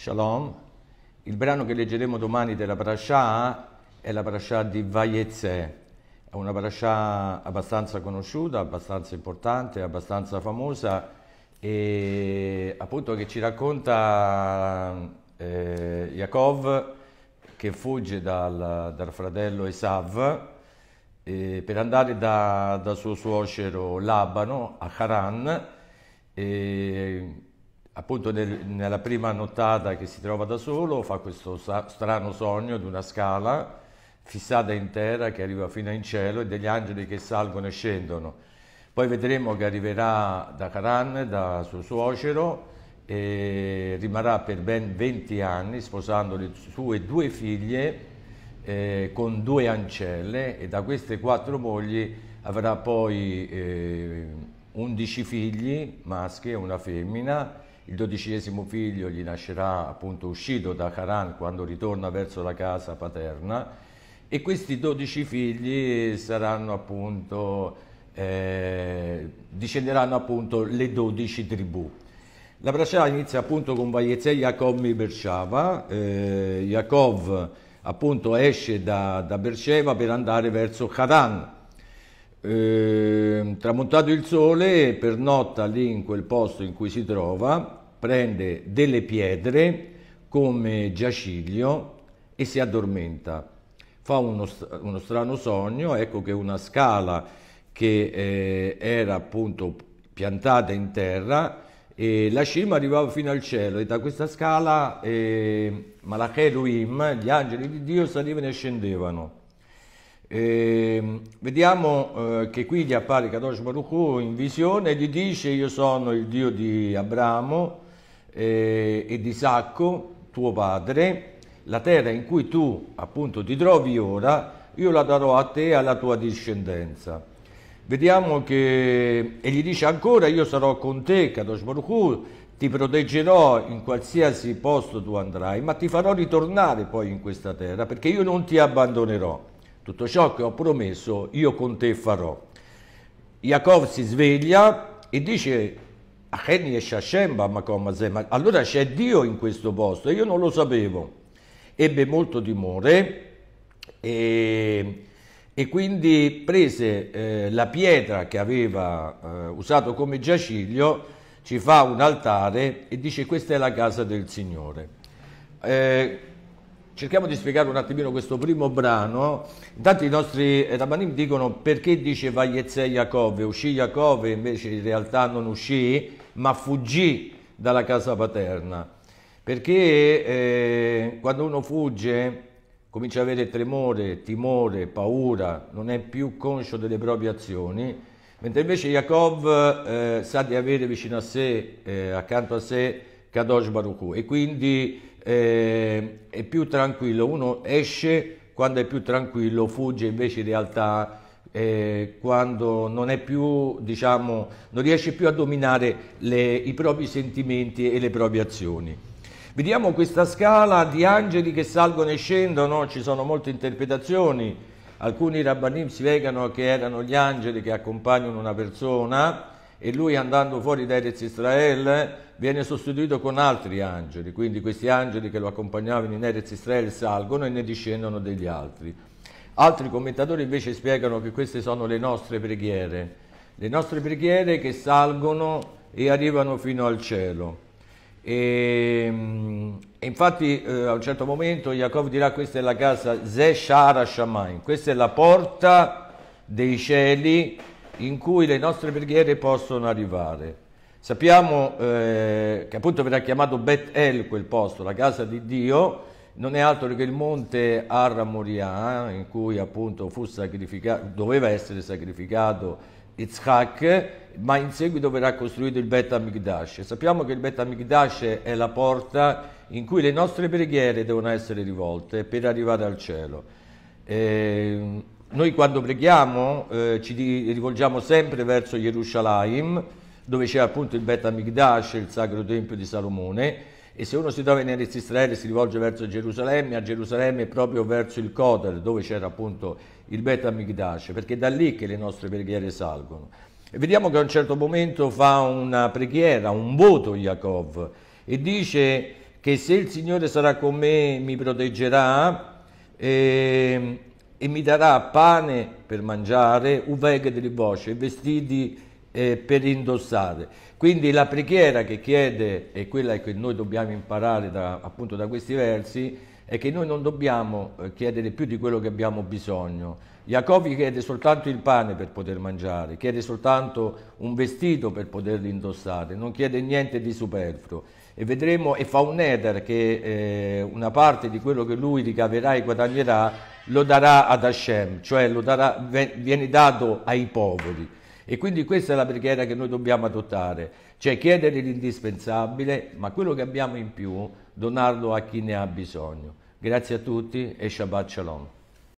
Shalom. Il brano che leggeremo domani della parasha è la parasha di Vayezè. È una parasha abbastanza conosciuta, abbastanza importante, abbastanza famosa e appunto che ci racconta eh, Yaakov che fugge dal, dal fratello Esav eh, per andare da, da, suo suocero Labano a Haran. E, appunto nel, nella prima nottata che si trova da solo fa questo strano sogno di una scala fissata in terra che arriva fino in cielo e degli angeli che salgono e scendono. Poi vedremo che arriverà da Haran, da suo suocero, e rimarrà per ben 20 anni sposando le sue due figlie eh, con due ancelle e da queste quattro mogli avrà poi eh, 11 figli maschi e una femmina il dodicesimo figlio gli nascerà appunto uscito da Haran quando ritorna verso la casa paterna e questi dodici figli saranno appunto, eh, discenderanno appunto le dodici tribù. La braccia inizia appunto con Vayezè Yaakov mi Bershava, eh, Yaakov appunto esce da, da Bersheva per andare verso Haran. Eh, tramontato il sole, pernotta lì in quel posto in cui si trova, prende delle pietre come giaciglio e si addormenta. Fa uno, uno strano sogno, ecco che una scala che eh, era appunto piantata in terra e la cima arrivava fino al cielo e da questa scala eh, Malacheluim, gli angeli di Dio salivano e scendevano. Eh, vediamo eh, che qui gli appare Kadosh Baruch in visione e gli dice io sono il Dio di Abramo, eh, e di Isacco, tuo padre, la terra in cui tu appunto ti trovi ora, io la darò a te e alla tua discendenza. Vediamo che, e gli dice ancora, io sarò con te, Kadosh Baruch ti proteggerò in qualsiasi posto tu andrai, ma ti farò ritornare poi in questa terra, perché io non ti abbandonerò. Tutto ciò che ho promesso io con te farò. Yaakov si sveglia e dice allora c'è Dio in questo posto, io non lo sapevo. Ebbe molto timore e, e quindi prese eh, la pietra che aveva eh, usato come giaciglio, ci fa un altare e dice questa è la casa del Signore. Eh, cerchiamo di spiegare un attimino questo primo brano. Intanto i nostri Rabbanim dicono perché dice Vaiezze Yaakov, uscì Yaakov invece in realtà non uscì, ma fuggì dalla casa paterna, perché eh, quando uno fugge comincia ad avere tremore, timore, paura, non è più conscio delle proprie azioni, mentre invece Jacob eh, sa di avere vicino a sé, eh, accanto a sé, Kadosh Baruch e quindi eh, è più tranquillo, uno esce quando è più tranquillo, fugge invece in realtà eh, quando non, più, diciamo, non, riesce più a dominare le, i propri sentimenti e le proprie azioni. Vediamo questa scala di angeli che salgono e scendono, ci sono molte interpretazioni, alcuni rabbanim spiegano che erano gli angeli che accompagnano una persona e lui andando fuori da Erez Israele viene sostituito con altri angeli, quindi questi angeli che lo accompagnavano in Erez Israele salgono e ne discendono degli altri. Altri commentatori invece spiegano che queste sono le nostre preghiere, le nostre preghiere che salgono e arrivano fino al cielo. E, e infatti eh, a un certo momento Jacob dirà questa è la casa Ze Shara Shamaim, questa è la porta dei cieli in cui le nostre preghiere possono arrivare. Sappiamo eh, che appunto verrà chiamato Bet El quel posto, la casa di Dio, non è altro che il monte Arra Moria, in cui appunto doveva essere sacrificato Yitzhak, ma in seguito verrà costruito il Bet Amikdash. Sappiamo che il Bet Amikdash è la porta in cui le nostre preghiere devono essere rivolte per arrivare al cielo. Eh, noi quando preghiamo eh, ci rivolgiamo sempre verso Gerusalemme, dove c'è appunto il Bet Amikdash, il sacro tempio di Salomone, e se uno si trova in Eretz Israele si rivolge verso Gerusalemme, a Gerusalemme proprio verso il Kotel dove c'era appunto il Bet Amigdash, perché è da lì che le nostre preghiere salgono. E vediamo che a un certo momento fa una preghiera, un voto Yaakov e dice che se il Signore sarà con me mi proteggerà eh, e mi darà pane per mangiare, uveghe di voce, vestiti eh, per indossare. Quindi la preghiera che chiede e quella che noi dobbiamo imparare da, appunto da questi versi è che noi non dobbiamo eh, chiedere più di quello che abbiamo bisogno. Jacobi chiede soltanto il pane per poter mangiare, chiede soltanto un vestito per poterlo indossare, non chiede niente di superfluo e vedremo e fa un eder che eh, una parte di quello che lui ricaverà e guadagnerà lo darà ad Hashem, cioè darà, viene dato ai poveri. E quindi questa è la preghiera che noi dobbiamo adottare, cioè chiedere l'indispensabile, ma quello che abbiamo in più, donarlo a chi ne ha bisogno. Grazie a tutti e Shabbat Shalom.